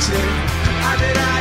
picture. I did. I